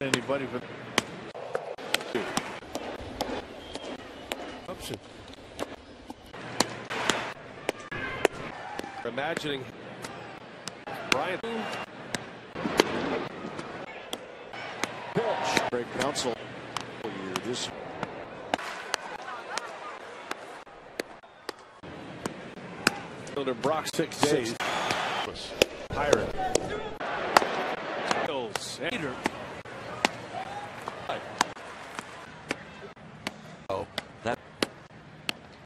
anybody for option. Imagining Bryant. pitch. Craig Counsell. This Fielder Brock six days. Pirate. Bills. Hader. Oh, that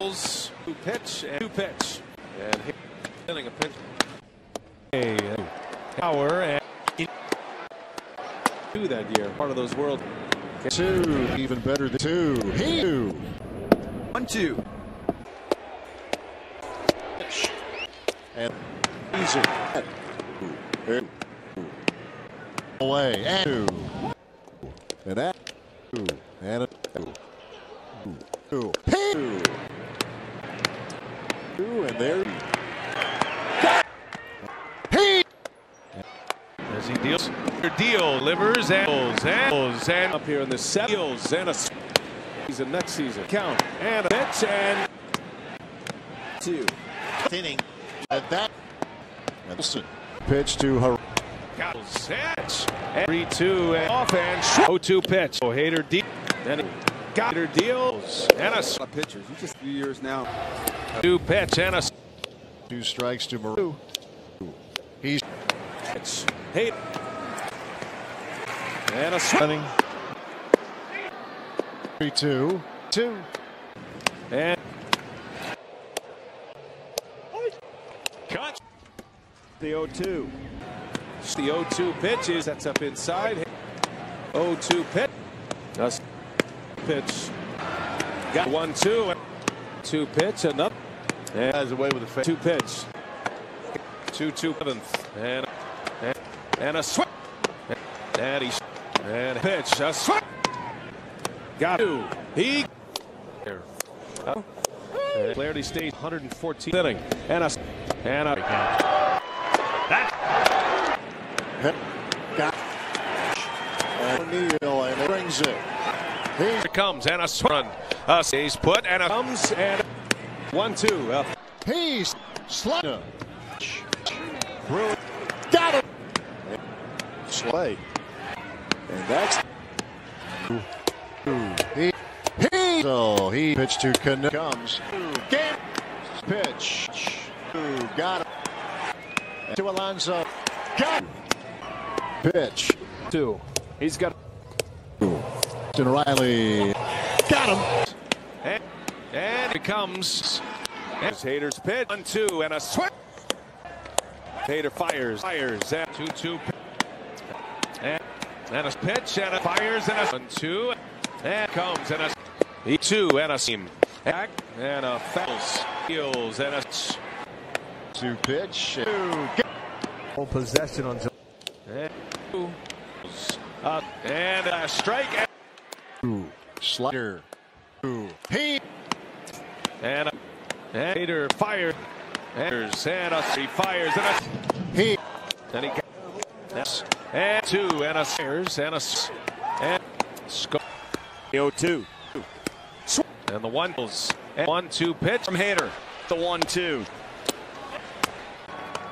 Two pitch and two pitch. And hitting a pitch. Hey, power and two that year. Part of those world. two, even better than two. He two. one two. And easy. Away. And two. And that. Two. And a two. Two. Two. Two. And there. He. As he deals. Deal, livers and and and up here in the seals and a season next season count and a pitch and Two. Inning. At that. Wilson. Pitch to Har. Goes pitch and three two and off and sh- 0-2 pitch. Oh, Hader deal. Then he got Hader deals and a Pitchers. You just a few years now. two pitch and a Two strikes to Maru. He's pitch. Hader and a swing running. Three, two, two. and cut. The 0-2. The 0-2 pitch is that's up inside. 0-2 pitch. A s- pitch. Got one two. Two pitch another. And has away with the two pitch. Two two seventh and and, and a swing. And he and a pitch a swing. Got two. He there. Uh, and Flaherty stays 114 inning and a and a Got and O'Neill and it brings it. He's Here comes and a run. Uh, stays put and a comes and one two. Uh, he's slider. Got it. Slay. And that's he he so he pitched to Cano comes game pitch Ooh, got it to Alonso got it. pitch two. He's got to Riley got him. And, and it comes. And Hader's pitch. One two and a swing. Hader fires. Fires. And two two. And and a pitch and a fires and a one two. And comes and a he two and a seam. Back and a fouls. Heels and a to pitch to get Full possession on and two. Uh, and a strike and, to slider. He and, a, and Hader fired and and a he fires and a he Then he yes, and two and a fires and a s- and sco- 0-2. and the one and one two pitch from Hader The 1-2.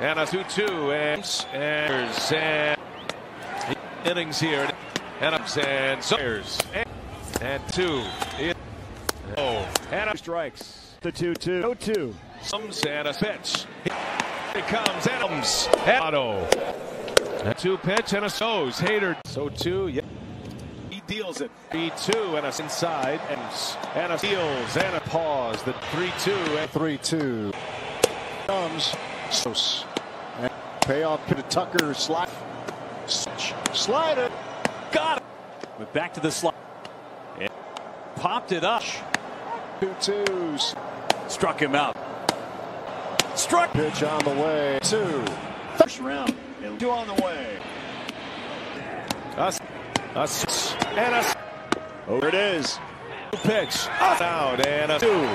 and a two two and and and innings here. And ups and Sayers and, and two. It- oh and a Strikes. The 2-2. 0-2. comes and a pitch. Here comes. Adams Otto a two pitch and a goes Hader so two yeah. He deals it. Three two and a inside. And and a deals and a pause the three two and three two comes. Sos. And payoff to Tucker. Slide slider. Got it. But back to the slot. And popped it up. two twos Struck him out. Struck. pitch on the way two First round. And two on the way. Us, us, and us. Oh, Over it is. pitch, out, and a two,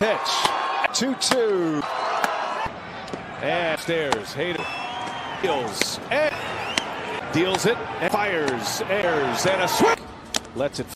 pitch, two two and stairs, Hayden, heels, and Deals it and fires, airs, and a swing. Lets it